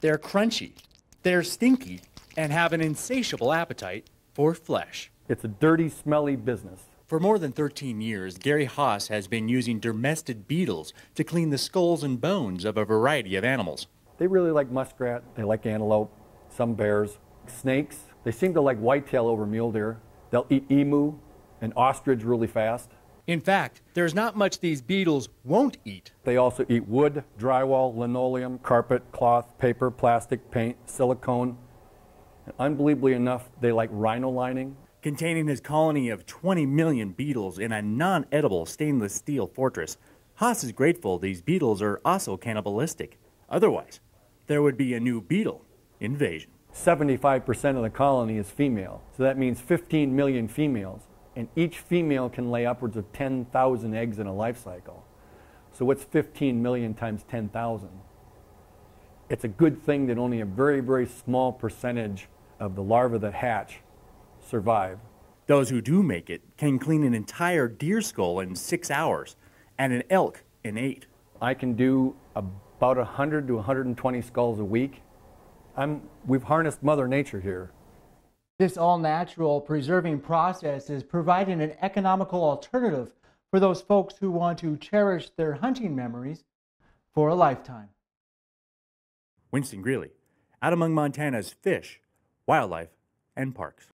They're crunchy, they're stinky, and have an insatiable appetite for flesh. It's a dirty, smelly business. For more than 13 years, Gary Haas has been using dermestid beetles to clean the skulls and bones of a variety of animals. They really like muskrat, they like antelope, some bears, snakes. They seem to like whitetail over mule deer. They'll eat emu and ostrich really fast. In fact, there's not much these beetles won't eat. They also eat wood, drywall, linoleum, carpet, cloth, paper, plastic, paint, silicone. And unbelievably enough, they like rhino lining. Containing his colony of 20 million beetles in a non edible stainless steel fortress, Haas is grateful these beetles are also cannibalistic. Otherwise, there would be a new beetle invasion. 75% of the colony is female, so that means 15 million females, and each female can lay upwards of 10,000 eggs in a life cycle. So what's 15 million times 10,000? It's a good thing that only a very, very small percentage of the larvae that hatch survive. Those who do make it can clean an entire deer skull in six hours and an elk in eight. I can do about 100 to 120 skulls a week. I'm, we've harnessed Mother Nature here. This all natural preserving process is providing an economical alternative for those folks who want to cherish their hunting memories for a lifetime. Winston Greely, out among Montana's fish, wildlife, and parks.